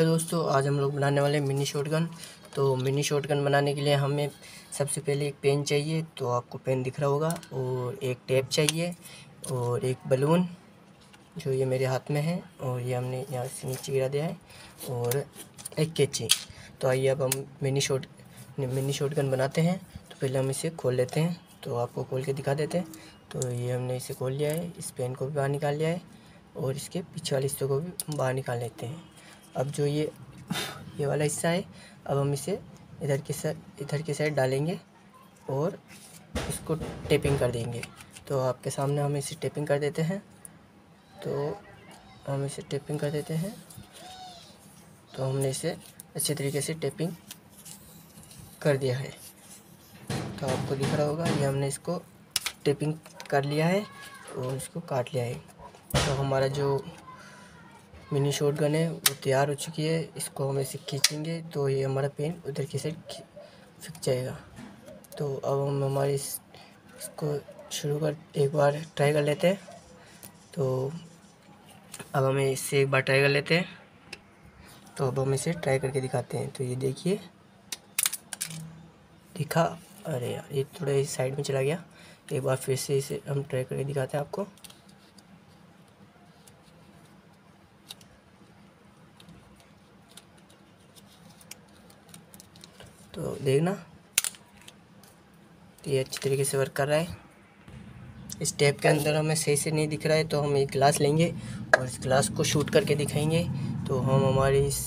Hello दोस्तों, आज हम लोग बनाने वाले मिनी शॉटगन। तो मिनी शॉटगन बनाने के लिए हमें सबसे पहले एक पेन चाहिए तो आपको पेन दिख रहा होगा, और एक टेप चाहिए, और एक बलून, जो ये मेरे हाथ में है, और ये हमने यहाँ से नीचे गिरा दिया है, और एक कैची। तो आइए अब हम मिनी शॉट, मिनी शॉटगन बनाते हैं। तो पहले हम इसे खोल लेते हैं तो आपको खोल के दिखा देते हैं। तो ये हमने इसे खोल लिया है, इस पेन को भी बाहर निकाल लिया है, और इसके पीछे वाले हिस्से को भी बाहर निकाल लेते हैं। अब जो ये ये वाला हिस्सा है, अब हम इसे इधर की साइड इधर की साइड डालेंगे और इसको टेपिंग कर देंगे। तो आपके सामने हम इसे टेपिंग कर देते हैं। तो हम इसे टेपिंग कर देते हैं। तो हमने इसे अच्छे तरीके से टेपिंग कर दिया है। तो आपको दिख रहा होगा, ये हमने इसको टेपिंग कर लिया है और इसको काट लिया है। तो हमारा जो मिनी शॉट गन है, वो तैयार हो चुकी है, इसको हम ऐसे खींचेंगे तो ये हमारा पेन उधर की साइड फिक जाएगा। तो अब हम हमारे इस, इसको शुरू कर, एक बार ट्राई कर लेते हैं। तो अब हमें इससे एक बार ट्राई कर लेते हैं। तो अब हम इसे ट्राई करके दिखाते हैं। तो ये देखिए, दिखा, अरे यार, ये थोड़ा इस साइड में चला गया। एक बार फिर से इसे हम ट्राई करके दिखाते हैं आपको। तो देखना। तो ये अच्छी तरीके से वर्क कर रहा है। इस टैप के अंदर हमें सही से नहीं दिख रहा है तो हम एक ग्लास लेंगे और इस ग्लास को शूट करके दिखाएँगे। तो हम हमारे इस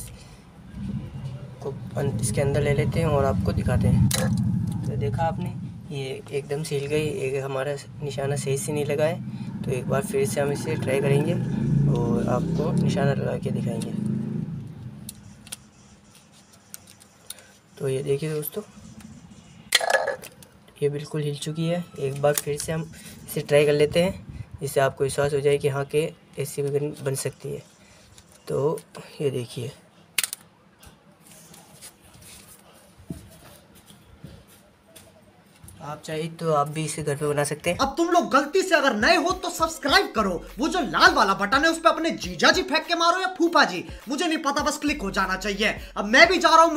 को इसके अंदर ले लेते हैं और आपको दिखाते हैं। तो देखा आपने, ये एकदम से हिल गई, एक हमारा निशाना सही से नहीं लगा है। तो एक बार फिर से हम इसे ट्राई करेंगे और आपको निशाना लगा के दिखाएँगे। तो ये देखिए दोस्तों, ये बिल्कुल हिल चुकी है। एक बार फिर से हम इसे ट्राई कर लेते हैं, जिससे आपको विश्वास हो जाए कि हाँ के ऐसी भी बन सकती है। तो ये देखिए। आप चाहिए तो आप भी इसे घर पे बना सकते हैं। अब तुम लोग गलती से अगर नए हो तो सब्सक्राइब करो। वो जो लाल वाला बटन है, उस पर अपने जीजा जी फेंक के मारो या फूफा जी। मुझे नहीं पता, बस क्लिक हो जाना चाहिए। अब मैं भी जा रहा हूँ